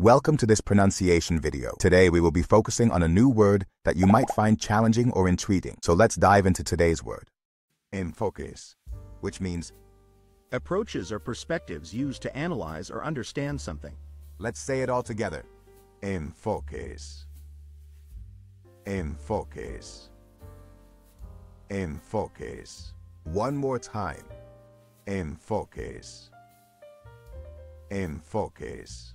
Welcome to this pronunciation video. Today we will be focusing on a new word that you might find challenging or intriguing. So let's dive into today's word. Enfoques, which means, Approaches or perspectives used to analyze or understand something. let's say it all together. Enfoques. Enfoques. Enfoques. One more time. Enfoques. Enfoques.